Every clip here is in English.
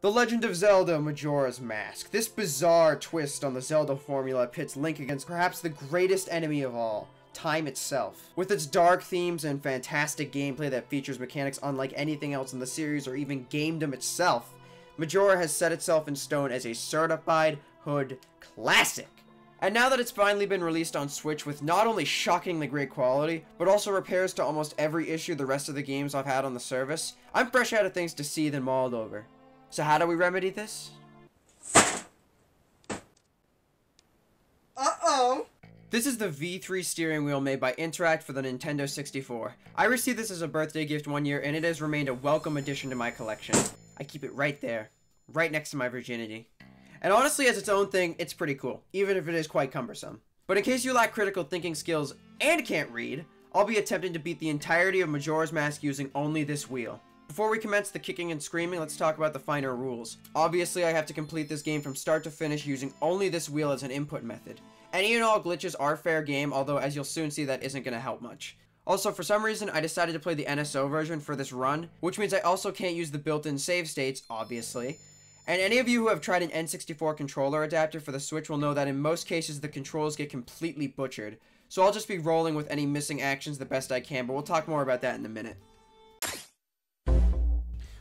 The Legend of Zelda Majora's Mask. This bizarre twist on the Zelda formula pits Link against perhaps the greatest enemy of all, time itself. With its dark themes and fantastic gameplay that features mechanics unlike anything else in the series or even gamedom itself, Majora has set itself in stone as a certified hood classic. And now that it's finally been released on Switch with not only shockingly great quality, but also repairs to almost every issue the rest of the games I've had on the service, I'm fresh out of things to see them mauled over. So how do we remedy this? Uh-oh! This is the V3 steering wheel made by Interact for the Nintendo 64. I received this as a birthday gift one year and it has remained a welcome addition to my collection. I keep it right there, right next to my virginity. And honestly, as its own thing, it's pretty cool, even if it is quite cumbersome. But in case you lack critical thinking skills and can't read, I'll be attempting to beat the entirety of Majora's Mask using only this wheel. Before we commence the kicking and screaming, let's talk about the finer rules. Obviously, I have to complete this game from start to finish using only this wheel as an input method. Any and all glitches are fair game, although as you'll soon see that isn't going to help much. Also, for some reason, I decided to play the NSO version for this run, which means I also can't use the built-in save states, obviously. And any of you who have tried an N64 controller adapter for the Switch will know that in most cases the controls get completely butchered. So I'll just be rolling with any missing actions the best I can, but we'll talk more about that in a minute.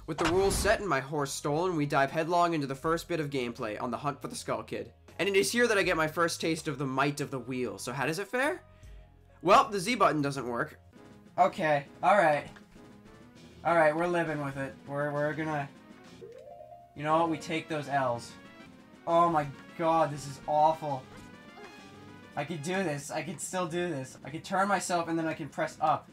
With the rules set and my horse stolen, we dive headlong into the first bit of gameplay on the hunt for the Skull Kid. And it is here that I get my first taste of the might of the wheel, so how does it fare? Well, the Z button doesn't work. Okay, alright. Alright, we're living with it. We're, we're gonna... You know what, we take those L's. Oh my god, this is awful. I could do this. I could still do this. I could turn myself and then I can press up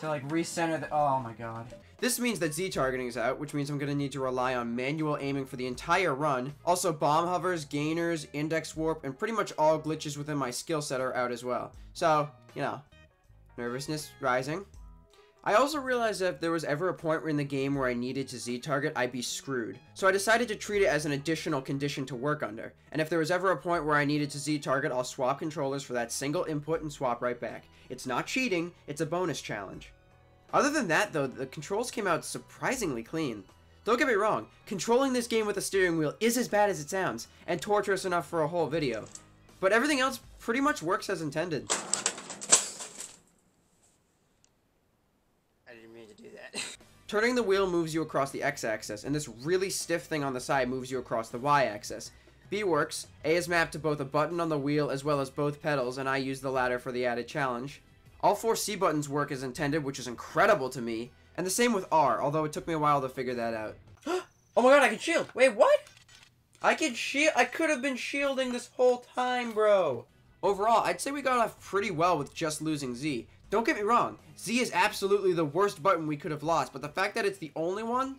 to like recenter the- oh my god. This means that Z targeting is out, which means I'm going to need to rely on manual aiming for the entire run. Also, bomb hovers, gainers, index warp, and pretty much all glitches within my skill set are out as well. So, you know, nervousness rising. I also realized that if there was ever a point in the game where I needed to Z-target, I'd be screwed. So I decided to treat it as an additional condition to work under. And if there was ever a point where I needed to Z-target, I'll swap controllers for that single input and swap right back. It's not cheating, it's a bonus challenge. Other than that, though, the controls came out surprisingly clean. Don't get me wrong, controlling this game with a steering wheel is as bad as it sounds, and torturous enough for a whole video. But everything else pretty much works as intended. I didn't mean to do that. Turning the wheel moves you across the x-axis, and this really stiff thing on the side moves you across the y-axis. B works, A is mapped to both a button on the wheel as well as both pedals, and I use the latter for the added challenge. All four C buttons work as intended, which is incredible to me. And the same with R, although it took me a while to figure that out. oh my god, I can shield! Wait, what? I can shield- I could have been shielding this whole time, bro! Overall, I'd say we got off pretty well with just losing Z. Don't get me wrong, Z is absolutely the worst button we could have lost, but the fact that it's the only one,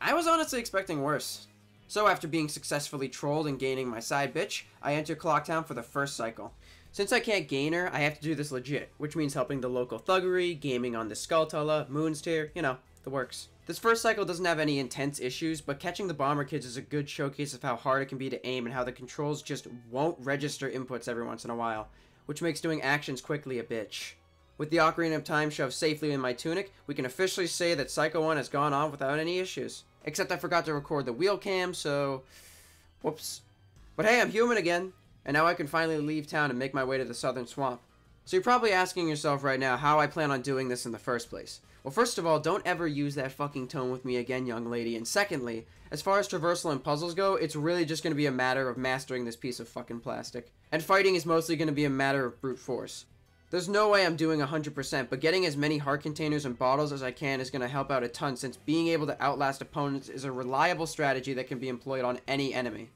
I was honestly expecting worse. So after being successfully trolled and gaining my side bitch, I enter Clocktown for the first cycle. Since I can't gain her, I have to do this legit, which means helping the local thuggery, gaming on the Skulltula, Moon's Tear, you know, the works. This first cycle doesn't have any intense issues, but catching the Bomber Kids is a good showcase of how hard it can be to aim and how the controls just won't register inputs every once in a while, which makes doing actions quickly a bitch. With the Ocarina of Time shoved safely in my tunic, we can officially say that Cycle 1 has gone off without any issues. Except I forgot to record the wheel cam, so... Whoops. But hey, I'm human again, and now I can finally leave town and make my way to the southern swamp. So you're probably asking yourself right now how I plan on doing this in the first place. Well, first of all, don't ever use that fucking tone with me again, young lady. And secondly, as far as traversal and puzzles go, it's really just going to be a matter of mastering this piece of fucking plastic. And fighting is mostly going to be a matter of brute force. There's no way I'm doing 100%, but getting as many heart containers and bottles as I can is going to help out a ton since being able to outlast opponents is a reliable strategy that can be employed on any enemy.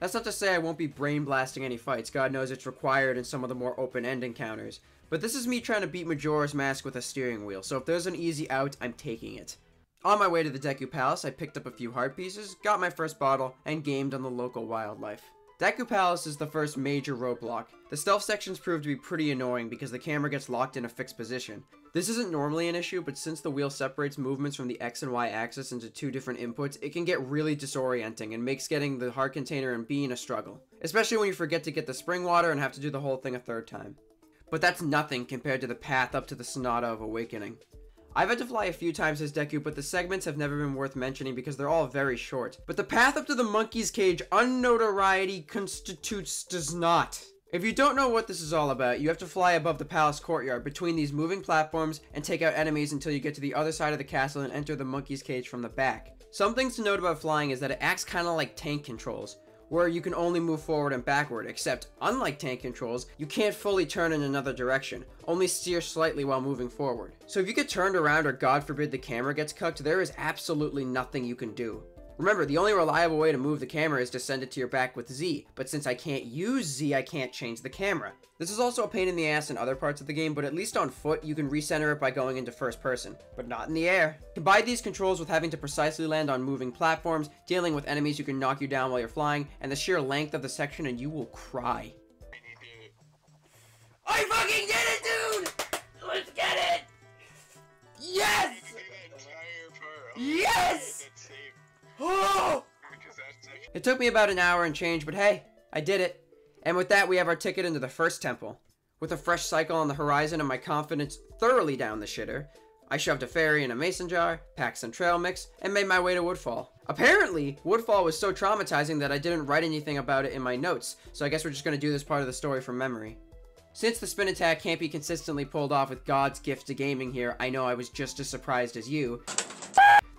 That's not to say I won't be brain blasting any fights, god knows it's required in some of the more open-end encounters. But this is me trying to beat Majora's Mask with a steering wheel, so if there's an easy out, I'm taking it. On my way to the Deku Palace, I picked up a few heart pieces, got my first bottle, and gamed on the local wildlife. Deku Palace is the first major roadblock. The stealth sections prove to be pretty annoying because the camera gets locked in a fixed position. This isn't normally an issue, but since the wheel separates movements from the X and Y axis into two different inputs, it can get really disorienting and makes getting the heart container and being a struggle. Especially when you forget to get the spring water and have to do the whole thing a third time. But that's nothing compared to the path up to the Sonata of Awakening. I've had to fly a few times as Deku, but the segments have never been worth mentioning because they're all very short. But the path up to the monkey's cage, unnotoriety constitutes does not. If you don't know what this is all about, you have to fly above the palace courtyard between these moving platforms and take out enemies until you get to the other side of the castle and enter the monkey's cage from the back. Some things to note about flying is that it acts kind of like tank controls, where you can only move forward and backward, except unlike tank controls, you can't fully turn in another direction, only steer slightly while moving forward. So if you get turned around or god forbid the camera gets cucked, there is absolutely nothing you can do. Remember, the only reliable way to move the camera is to send it to your back with Z, but since I can't use Z, I can't change the camera. This is also a pain in the ass in other parts of the game, but at least on foot, you can recenter it by going into first person, but not in the air. Combine these controls with having to precisely land on moving platforms, dealing with enemies who can knock you down while you're flying, and the sheer length of the section and you will cry. I fucking did it, dude! Let's get it! Yes! Yes! It took me about an hour and change, but hey, I did it. And with that, we have our ticket into the first temple. With a fresh cycle on the horizon and my confidence thoroughly down the shitter, I shoved a fairy in a mason jar, packed some trail mix, and made my way to Woodfall. Apparently, Woodfall was so traumatizing that I didn't write anything about it in my notes, so I guess we're just gonna do this part of the story from memory. Since the spin attack can't be consistently pulled off with God's gift to gaming here, I know I was just as surprised as you.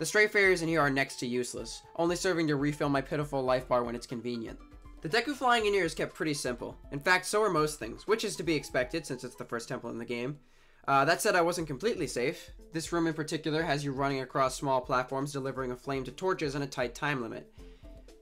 The stray fairies in here are next to useless, only serving to refill my pitiful life bar when it's convenient. The Deku flying in here is kept pretty simple. In fact, so are most things, which is to be expected since it's the first temple in the game. Uh, that said, I wasn't completely safe. This room in particular has you running across small platforms delivering a flame to torches in a tight time limit.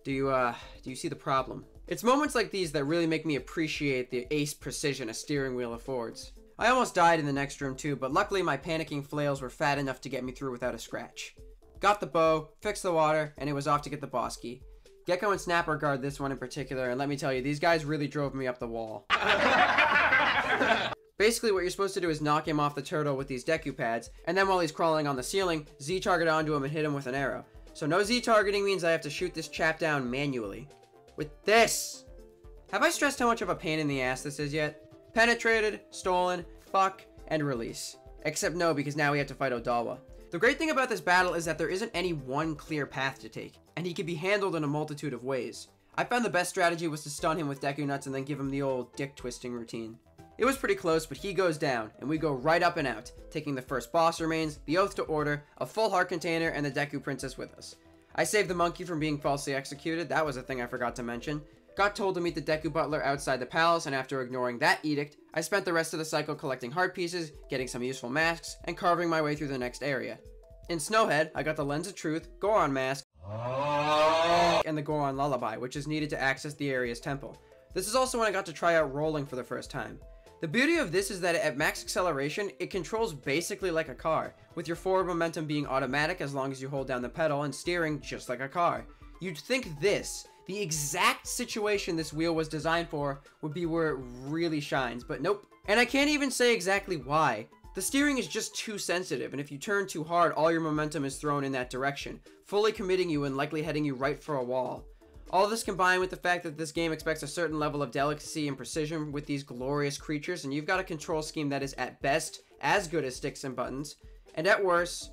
Do you, uh, do you see the problem? It's moments like these that really make me appreciate the ace precision a steering wheel affords. I almost died in the next room too, but luckily my panicking flails were fat enough to get me through without a scratch. Got the bow, fixed the water, and it was off to get the boss key. Gekko and Snapper guard this one in particular, and let me tell you, these guys really drove me up the wall. Basically, what you're supposed to do is knock him off the turtle with these Deku pads, and then while he's crawling on the ceiling, Z-target onto him and hit him with an arrow. So no Z-targeting means I have to shoot this chap down manually. With this! Have I stressed how much of a pain in the ass this is yet? Penetrated, stolen, fuck, and release. Except no, because now we have to fight Odolwa. The great thing about this battle is that there isn't any one clear path to take, and he can be handled in a multitude of ways. I found the best strategy was to stun him with Deku Nuts and then give him the old dick twisting routine. It was pretty close, but he goes down, and we go right up and out, taking the first boss remains, the Oath to Order, a full heart container, and the Deku Princess with us. I saved the monkey from being falsely executed, that was a thing I forgot to mention. Got told to meet the Deku Butler outside the palace, and after ignoring that edict, I spent the rest of the cycle collecting heart pieces, getting some useful masks, and carving my way through the next area. In Snowhead, I got the Lens of Truth, Goron Mask, and the Goron Lullaby, which is needed to access the area's temple. This is also when I got to try out rolling for the first time. The beauty of this is that at max acceleration, it controls basically like a car, with your forward momentum being automatic as long as you hold down the pedal and steering just like a car. You'd think this, the exact situation this wheel was designed for, would be where it really shines, but nope. And I can't even say exactly why. The steering is just too sensitive, and if you turn too hard, all your momentum is thrown in that direction, fully committing you and likely heading you right for a wall. All this combined with the fact that this game expects a certain level of delicacy and precision with these glorious creatures, and you've got a control scheme that is at best as good as sticks and buttons, and at worst,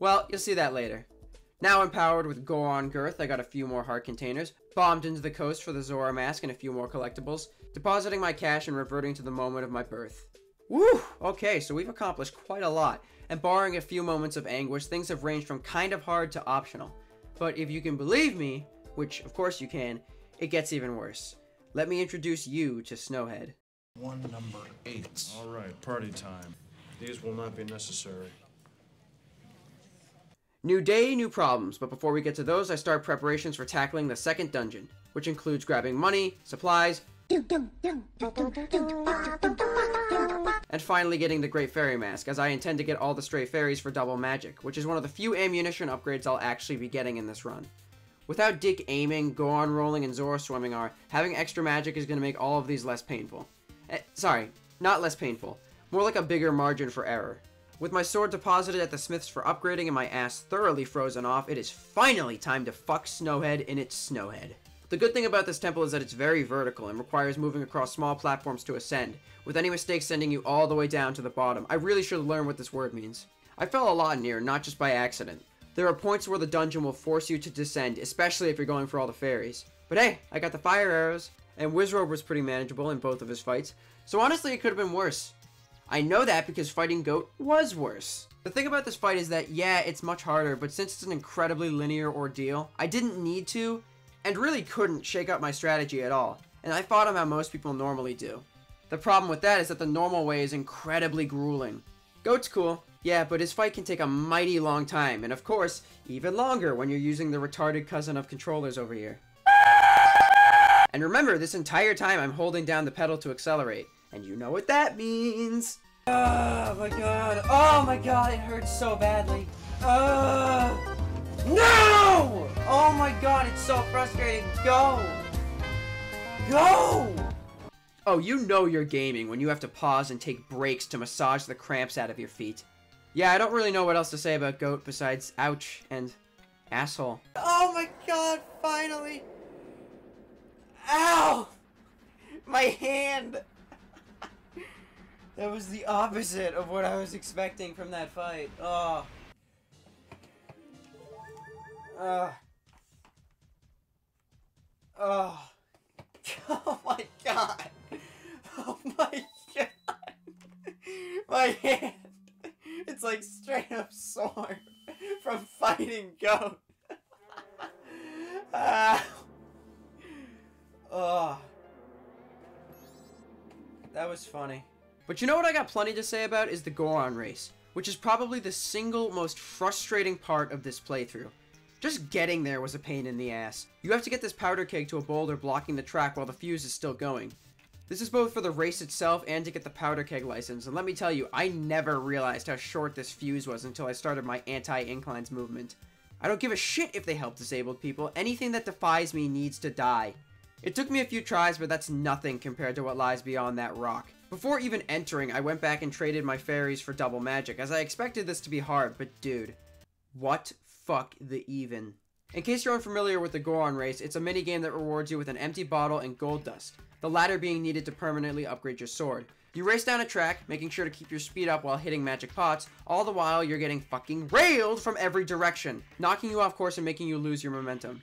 well, you'll see that later. Now empowered with Goron Girth, I got a few more heart containers, bombed into the coast for the Zora mask and a few more collectibles, depositing my cash and reverting to the moment of my birth. Woo! Okay, so we've accomplished quite a lot, and barring a few moments of anguish, things have ranged from kind of hard to optional. But if you can believe me, which of course you can, it gets even worse. Let me introduce you to Snowhead. One number eight. All right, party time. These will not be necessary. New day, new problems, but before we get to those, I start preparations for tackling the second dungeon, which includes grabbing money, supplies, and finally getting the Great Fairy Mask, as I intend to get all the Stray Fairies for double magic, which is one of the few ammunition upgrades I'll actually be getting in this run. Without Dick aiming, Goron rolling, and Zora swimming are, having extra magic is going to make all of these less painful. Eh, sorry, not less painful. More like a bigger margin for error. With my sword deposited at the smiths for upgrading and my ass thoroughly frozen off, it is finally time to fuck Snowhead in its Snowhead. The good thing about this temple is that it's very vertical and requires moving across small platforms to ascend, with any mistakes sending you all the way down to the bottom. I really should learn what this word means. I fell a lot near, not just by accident. There are points where the dungeon will force you to descend, especially if you're going for all the fairies. But hey, I got the fire arrows, and Wizrobe was pretty manageable in both of his fights, so honestly it could have been worse. I know that because fighting Goht was worse. The thing about this fight is that, yeah, it's much harder, but since it's an incredibly linear ordeal, I didn't need to, and really couldn't shake up my strategy at all, and I fought him how most people normally do. The problem with that is that the normal way is incredibly grueling. Goht's cool, yeah, but his fight can take a mighty long time, and of course, even longer when you're using the retarded cousin of controllers over here. And remember, this entire time I'm holding down the pedal to accelerate, and you know what that means. Oh my god, oh my god, it hurts so badly. Uh, no! Oh my god, it's so frustrating. Go! Go! Oh, you know you're gaming when you have to pause and take breaks to massage the cramps out of your feet. Yeah, I don't really know what else to say about Goht besides ouch and asshole. Oh my god, finally! Ow! My hand! That was the opposite of what I was expecting from that fight. Oh. Uh. Oh. Oh my god. Oh my god. My hand. It's like straight up sore from fighting Goht. Ah. Oh. That was funny. But you know what I got plenty to say about is the Goron race, which is probably the single most frustrating part of this playthrough. Just getting there was a pain in the ass. You have to get this powder keg to a boulder blocking the track while the fuse is still going. This is both for the race itself and to get the powder keg license, and let me tell you, I never realized how short this fuse was until I started my anti-inclines movement. I don't give a shit if they help disabled people, anything that defies me needs to die. It took me a few tries, but that's nothing compared to what lies beyond that rock. Before even entering, I went back and traded my fairies for double magic, as I expected this to be hard, but dude, what fuck the even? In case you're unfamiliar with the Goron race, it's a minigame that rewards you with an empty bottle and gold dust, the latter being needed to permanently upgrade your sword. You race down a track, making sure to keep your speed up while hitting magic pots, all the while you're getting fucking railed from every direction, knocking you off course and making you lose your momentum.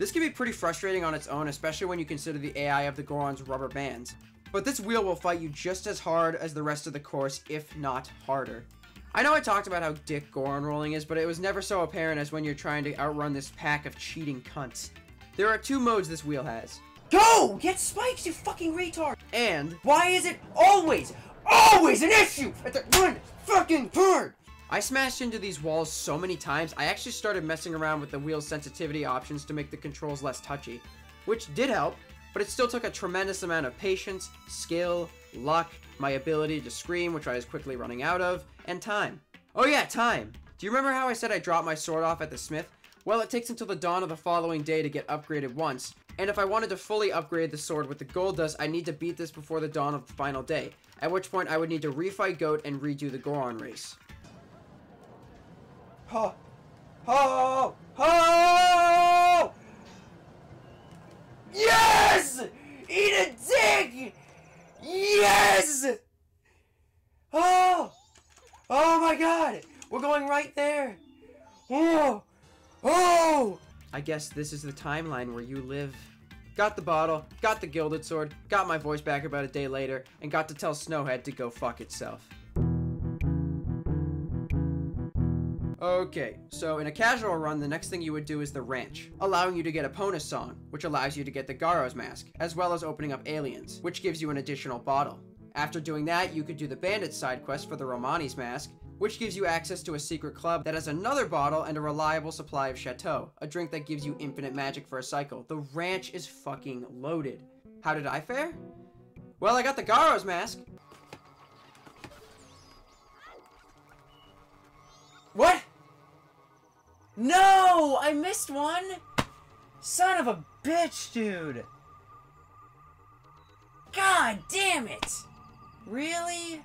This can be pretty frustrating on its own, especially when you consider the AI of the Goron's rubber bands. But this wheel will fight you just as hard as the rest of the course, if not harder. I know I talked about how dick Goron rolling is, but it was never so apparent as when you're trying to outrun this pack of cheating cunts. There are two modes this wheel has. Go! Get spikes, you fucking retard! And why is it always, always an issue at the one fucking turn? I smashed into these walls so many times, I actually started messing around with the wheel's sensitivity options to make the controls less touchy. Which did help, but it still took a tremendous amount of patience, skill, luck, my ability to scream, which I was quickly running out of, and time. Oh yeah, time! Do you remember how I said I dropped my sword off at the smith? Well, it takes until the dawn of the following day to get upgraded once, and if I wanted to fully upgrade the sword with the gold dust, I need to beat this before the dawn of the final day, at which point I would need to refight Goht and redo the Goron race. Ho! Ho! Ho! Yes! Eat a dick! Yes! Oh! Oh my god! We're going right there! Oh! Oh! I guess this is the timeline where you live. Got the bottle, got the gilded sword, got my voice back about a day later, and got to tell Snowhead to go fuck itself. Okay, so in a casual run, the next thing you would do is the ranch, allowing you to get Epona's song, which allows you to get the Garo's mask, as well as opening up aliens, which gives you an additional bottle. After doing that, you could do the bandit side quest for the Romani's mask, which gives you access to a secret club that has another bottle and a reliable supply of Chateau, a drink that gives you infinite magic for a cycle. The ranch is fucking loaded. How did I fare? Well, I got the Garo's mask. No! I missed one! Son of a bitch, dude! God damn it! Really?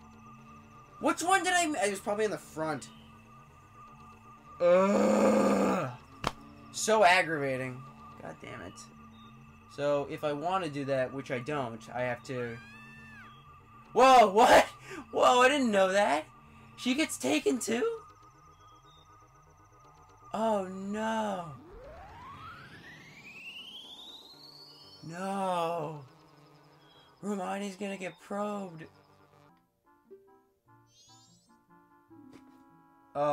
Which one did I? It was probably in the front. Ugh. So aggravating. God damn it. So if I want to do that, which I don't, I have to. Whoa! What? Whoa! I didn't know that. She gets taken too. Oh no. No. Romani's gonna get probed. Uh,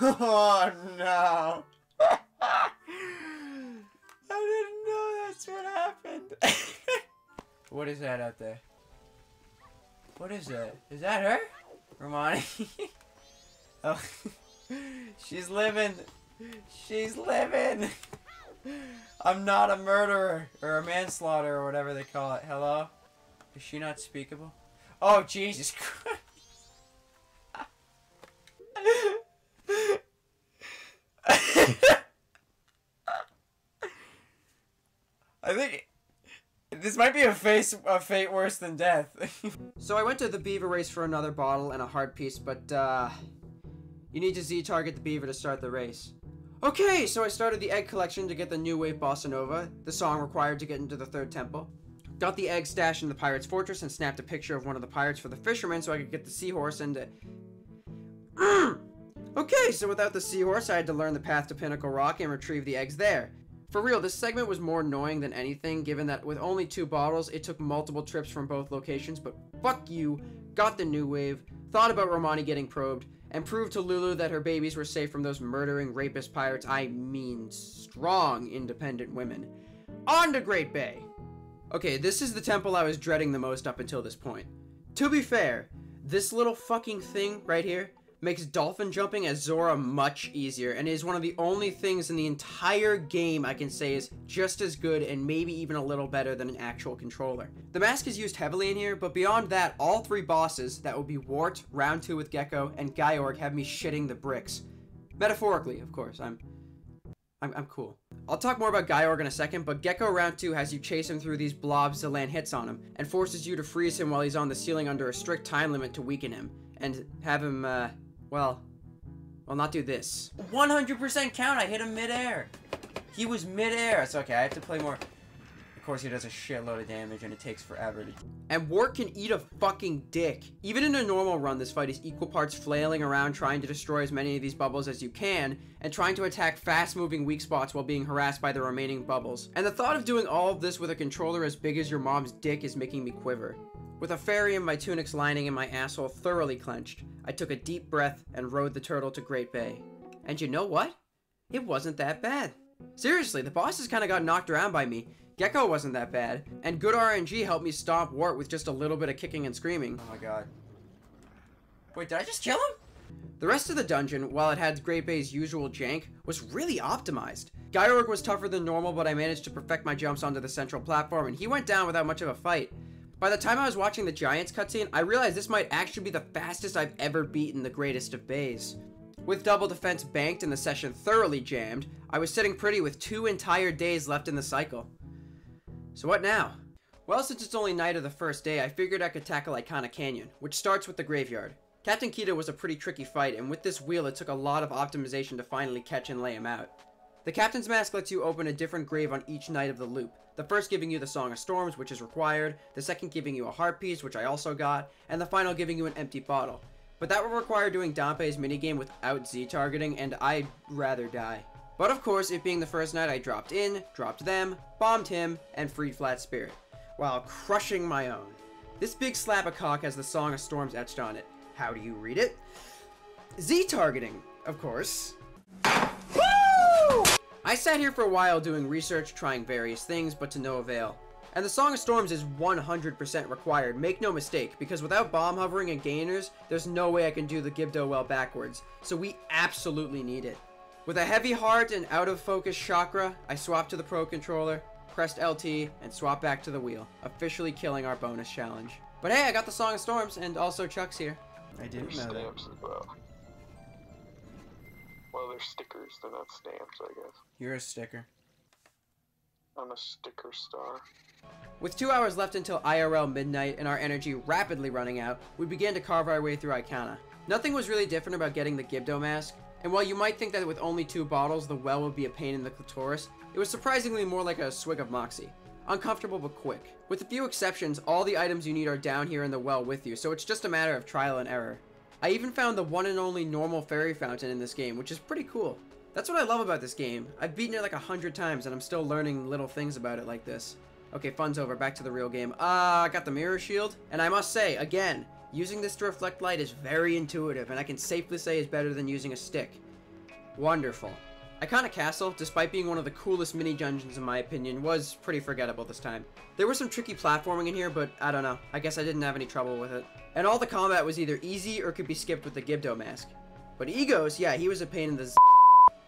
oh no. I didn't know that's what happened. what is that out there? What is that? Is that her? Romani? oh, she's living. She's living. I'm not a murderer or a manslaughter or whatever they call it. Hello? Is she not speakable? Oh, Jesus Christ. I think this might be a face a fate worse than death. so I went to the beaver race for another bottle and a heart piece, but uh you need to Z target the beaver to start the race. Okay, so I started the egg collection to get the new wave bossa nova, the song required to get into the third temple. Got the egg stashed in the pirate's fortress and snapped a picture of one of the pirates for the fisherman so I could get the seahorse and. Okay, so without the seahorse, I had to learn the path to Pinnacle Rock and retrieve the eggs there. For real, this segment was more annoying than anything, given that with only two bottles, it took multiple trips from both locations, but fuck you, got the new wave, thought about Romani getting probed, and proved to Lulu that her babies were safe from those murdering rapist pirates, I mean strong independent women. On to Great Bay! Okay, this is the temple I was dreading the most up until this point. To be fair, this little fucking thing right here makes dolphin jumping as Zora much easier and is one of the only things in the entire game I can say is just as good and maybe even a little better than an actual controller. The mask is used heavily in here, but beyond that, all three bosses, that would be Wart, Round 2 with Gekko, and Gyorg have me shitting the bricks. Metaphorically, of course, I'm... I'm, I'm cool. I'll talk more about Gyorg in a second, but Gekko Round 2 has you chase him through these blobs to land hits on him, and forces you to freeze him while he's on the ceiling under a strict time limit to weaken him, and have him, uh, well, I'll not do this. 100% count, I hit him midair. He was midair. It's okay, I have to play more. Of course, he does a shitload of damage, and it takes forever to... And Wart can eat a fucking dick. Even in a normal run, this fight is equal parts flailing around trying to destroy as many of these bubbles as you can, and trying to attack fast-moving weak spots while being harassed by the remaining bubbles. And the thought of doing all of this with a controller as big as your mom's dick is making me quiver. With a fairy in my tunic's lining and my asshole thoroughly clenched, I took a deep breath and rode the turtle to Great Bay. And you know what? It wasn't that bad. Seriously, the bosses kinda got knocked around by me. Gekko wasn't that bad, and good RNG helped me stomp Wart with just a little bit of kicking and screaming. Oh my god. Wait, did I just kill him? The rest of the dungeon, while it had Great Bay's usual jank, was really optimized. Gyorg was tougher than normal, but I managed to perfect my jumps onto the central platform, and he went down without much of a fight. By the time I was watching the Giants cutscene, I realized this might actually be the fastest I've ever beaten the greatest of bays. With double defense banked and the session thoroughly jammed, I was sitting pretty with two entire days left in the cycle. So what now? Well, since it's only night of the first day, I figured I could tackle Ikana Canyon, which starts with the graveyard. Captain Keeta was a pretty tricky fight, and with this wheel it took a lot of optimization to finally catch and lay him out. The Captain's Mask lets you open a different grave on each night of the loop, the first giving you the Song of Storms, which is required, the second giving you a heart piece, which I also got, and the final giving you an empty bottle. But that would require doing Dampé's minigame without Z-targeting, and I'd rather die. But of course, it being the first night, I dropped in, dropped them, bombed him, and freed Flat Spirit, while crushing my own. This big slab of cock has the Song of Storms etched on it. How do you read it? Z-targeting, of course. I sat here for a while doing research, trying various things, but to no avail. And the Song of Storms is 100% required, make no mistake, because without bomb hovering and gainers, there's no way I can do the Gibdo well backwards, so we absolutely need it. With a heavy heart and out of focus chakra, I swapped to the Pro Controller, pressed LT, and swapped back to the wheel, officially killing our bonus challenge. But hey, I got the Song of Storms, and also Chuck's here. I didn't know that. Well. They're stickers, they're not stamps, I guess. You're a sticker. I'm a sticker star. With two hours left until IRL midnight and our energy rapidly running out, we began to carve our way through Ikana. Nothing was really different about getting the Gibdo mask, and while you might think that with only two bottles the well would be a pain in the clitoris, it was surprisingly more like a swig of moxie. Uncomfortable but quick. With a few exceptions, all the items you need are down here in the well with you, so it's just a matter of trial and error. I even found the one and only normal fairy fountain in this game, which is pretty cool. That's what I love about this game. I've beaten it like a hundred times and I'm still learning little things about it like this. Okay, fun's over, back to the real game. Ah, uh, I got the mirror shield, and I must say, again, using this to reflect light is very intuitive, and I can safely say is better than using a stick. Wonderful. Ikana Castle, despite being one of the coolest mini dungeons in my opinion, was pretty forgettable this time. There was some tricky platforming in here, but I don't know. I guess I didn't have any trouble with it. And all the combat was either easy or could be skipped with the Gibdo mask. But Igos, yeah, he was a pain in the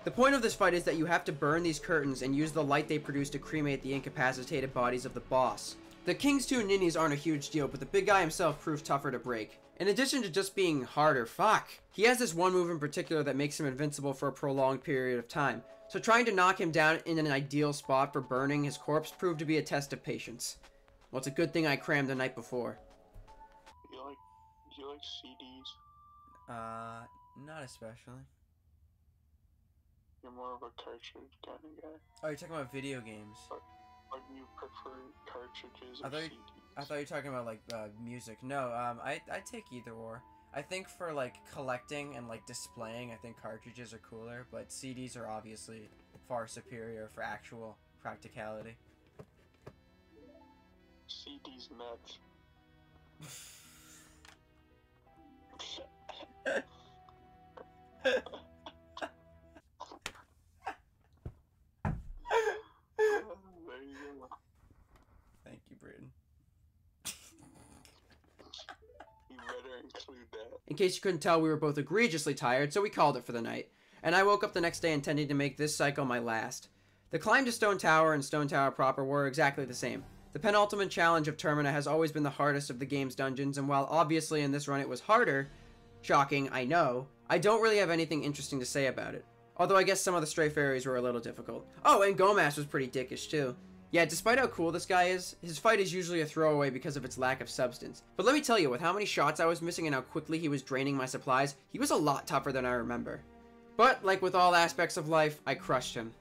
The point of this fight is that you have to burn these curtains and use the light they produce to cremate the incapacitated bodies of the boss. The King's two ninnies aren't a huge deal, but the big guy himself proved tougher to break. In addition to just being harder, fuck, he has this one move in particular that makes him invincible for a prolonged period of time. So trying to knock him down in an ideal spot for burning his corpse proved to be a test of patience. Well, it's a good thing I crammed the night before. Do You like, do you like CDs? Uh, not especially. You're more of a cartridge kind of guy. Oh, you're talking about video games. Like you prefer cartridges I or CDs? I thought you were talking about like uh, music. No, um, I I take either or. I think for like collecting and like displaying, I think cartridges are cooler, but CDs are obviously far superior for actual practicality. CDs nuts. In case you couldn't tell, we were both egregiously tired, so we called it for the night. And I woke up the next day intending to make this cycle my last. The climb to Stone Tower and Stone Tower proper were exactly the same. The penultimate challenge of Termina has always been the hardest of the game's dungeons, and while obviously in this run it was harder, shocking, I know, I don't really have anything interesting to say about it. Although I guess some of the stray fairies were a little difficult. Oh, and Gomess was pretty dickish too. Yeah, despite how cool this guy is, his fight is usually a throwaway because of its lack of substance. But let me tell you, with how many shots I was missing and how quickly he was draining my supplies, he was a lot tougher than I remember. But, like with all aspects of life, I crushed him.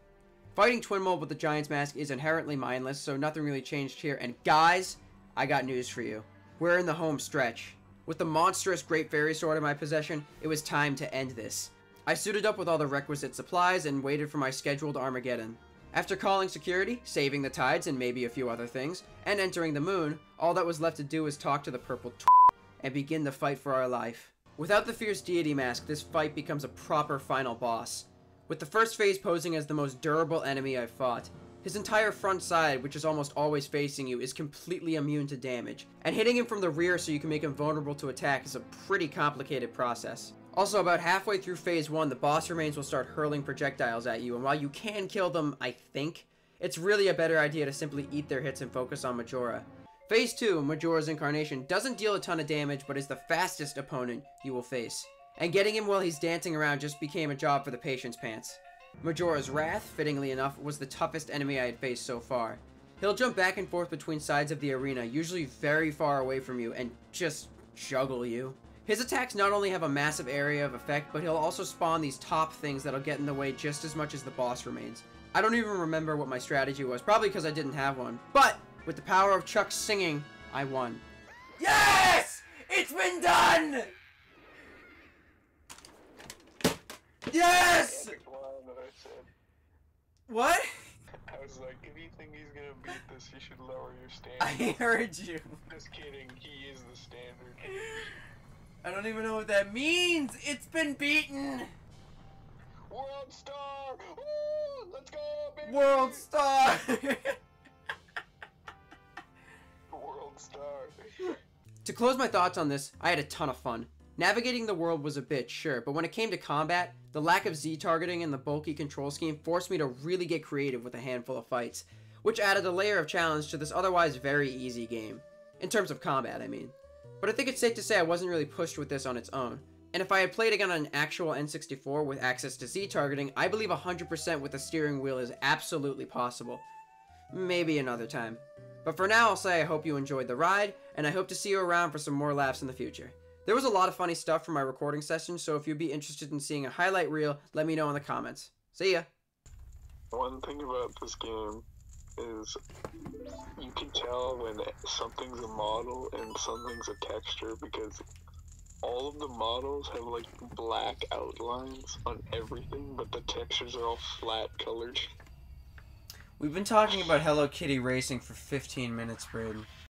Fighting Twin Mold with the Giant's Mask is inherently mindless, so nothing really changed here. And guys, I got news for you. We're in the home stretch. With the monstrous Great Fairy Sword in my possession, it was time to end this. I suited up with all the requisite supplies and waited for my scheduled Armageddon. After calling security, saving the tides and maybe a few other things, and entering the moon, all that was left to do was talk to the purple t- and begin the fight for our life. Without the fierce deity mask, this fight becomes a proper final boss. With the first phase posing as the most durable enemy I've fought. His entire front side, which is almost always facing you, is completely immune to damage, and hitting him from the rear so you can make him vulnerable to attack is a pretty complicated process. Also, about halfway through phase 1, the boss remains will start hurling projectiles at you, and while you can kill them, I think, it's really a better idea to simply eat their hits and focus on Majora. Phase 2, Majora's Incarnation, doesn't deal a ton of damage, but is the fastest opponent you will face. And getting him while he's dancing around just became a job for the patience pants. Majora's Wrath, fittingly enough, was the toughest enemy I had faced so far. He'll jump back and forth between sides of the arena, usually very far away from you, and just juggle you. His attacks not only have a massive area of effect, but he'll also spawn these top things that'll get in the way just as much as the boss remains. I don't even remember what my strategy was, probably because I didn't have one. But, with the power of Chuck singing, I won. Yes! It's been done! Yes! Perfect line that I said. What? I was like, if you think he's gonna beat this, you should lower your standard. I heard you. Just kidding, he is the standard. I don't even know what that means. It's been beaten. World star! Woo! Let's go, baby! World star. World star. to close my thoughts on this, I had a ton of fun. Navigating the world was a bit, sure, but when it came to combat, the lack of Z targeting and the bulky control scheme forced me to really get creative with a handful of fights, which added a layer of challenge to this otherwise very easy game. In terms of combat, I mean. But I think it's safe to say I wasn't really pushed with this on its own. And if I had played again on an actual N64 with access to Z targeting, I believe 100% with a steering wheel is absolutely possible. Maybe another time. But for now, I'll say I hope you enjoyed the ride, and I hope to see you around for some more laughs in the future. There was a lot of funny stuff from my recording session, so if you'd be interested in seeing a highlight reel, let me know in the comments. See ya! One thing about this game is you can tell when something's a model and something's a texture because all of the models have like black outlines on everything, but the textures are all flat colored. We've been talking about Hello Kitty racing for 15 minutes, Braden.